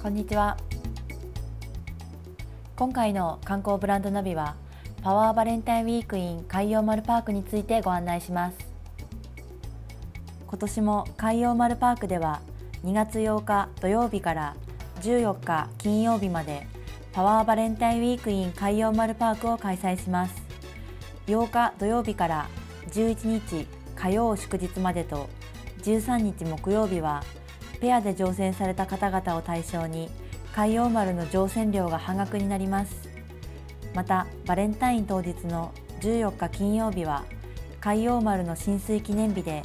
こんにちは。今回の観光ブランドナビはパワーバレンタインウィークイン海洋丸パークについてご案内します。今年も海洋丸パークでは2月8日土曜日から14日金曜日までパワーバレンタインウィークイン海洋丸パークを開催します。8日土曜日から11日火曜祝日までと13日木曜日はペアで乗船された方々を対象に海洋丸の乗船料が半額になります。またバレンタイン当日の14日金曜日は海洋丸の浸水記念日で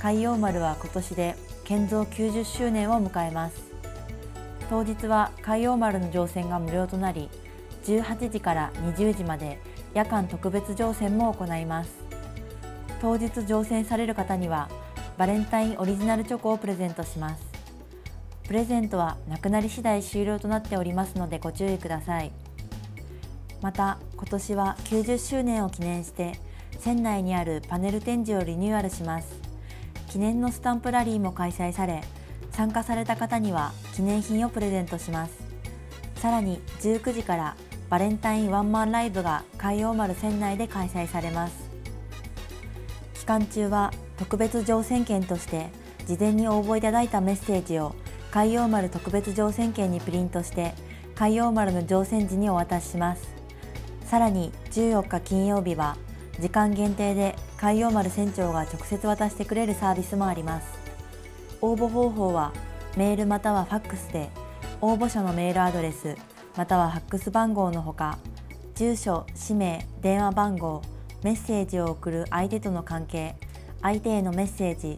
海洋丸は今年で建造90周年を迎えます。当日は海洋丸の乗船が無料となり18時から20時まで夜間特別乗船も行います。当日乗船される方にはバレンタインオリジナルチョコをプレゼントします。プレゼントはなくなり次第終了となっておりますのでご注意ください。また今年は90周年を記念して船内にあるパネル展示をリニューアルします。記念のスタンプラリーも開催され参加された方には記念品をプレゼントします。さらに19時からバレンタインワンマンライブが海洋丸船内で開催されます。期間中は特別乗船券として事前に応募いただいたメッセージを海洋丸特別乗船券にプリントして海洋丸の乗船時にお渡しします。さらに14日金曜日は時間限定で海洋丸船長が直接渡してくれるサービスもあります。応募方法はメールまたはファックスで応募者のメールアドレスまたはファックス番号のほか住所、氏名、電話番号、メッセージを送る相手との関係相手へのメッセージ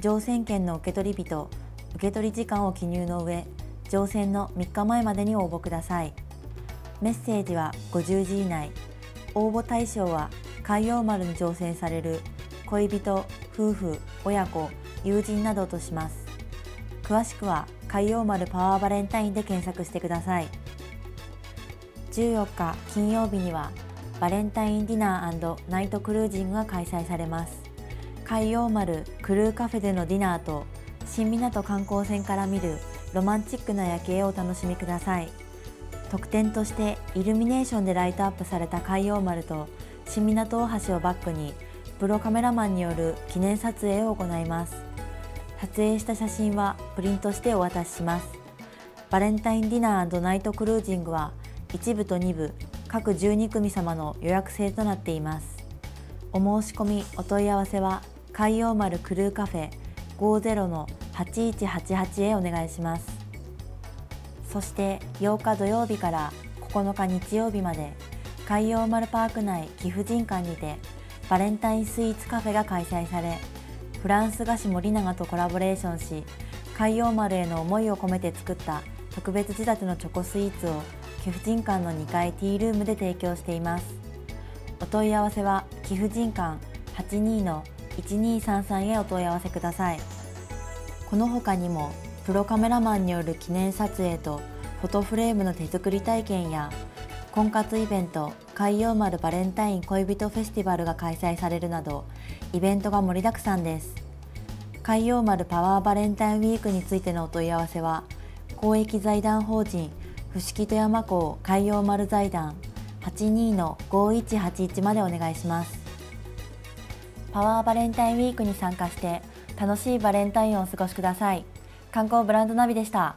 乗船券の受け取り日と受け取り時間を記入の上乗船の3日前までに応募ください。メッセージは50字以内。応募対象は海洋丸に乗船される恋人、夫婦、親子、友人などとします。詳しくは海洋丸パワーバレンタインで検索してください。14日金曜日にはバレンタインディナーナイトクルージングが開催されます。海洋丸クルーカフェでのディナーと新港観光船から見るロマンチックな夜景をお楽しみください。特典としてイルミネーションでライトアップされた海洋丸と新港大橋をバックにプロカメラマンによる記念撮影を行います。撮影した写真はプリントしてお渡しします。バレンタインディナーナイトクルージングは1部と2部各12組様の予約制となっています。お申し込みお問い合わせは海洋丸クルーカフェ50-8188へお願いします。そして8日土曜日から9日日曜日まで海洋丸パーク内貴婦人館にてバレンタインスイーツカフェが開催されフランス菓子森永とコラボレーションし海洋丸への思いを込めて作った特別仕立てのチョコスイーツを貴婦人館の2階ティールームで提供しています。お問い合わせは貴婦人館82の1233へお問い合わせください。この他にもプロカメラマンによる記念撮影とフォトフレームの手作り体験や婚活イベント海洋丸バレンタイン恋人フェスティバルが開催されるなどイベントが盛りだくさんです。海洋丸パワーバレンタインウィークについてのお問い合わせは公益財団法人伏木富山港海洋丸財団82-5181までお願いします。パワーバレンタインウィークに参加して楽しいバレンタインをお過ごしください。観光ブランドナビでした。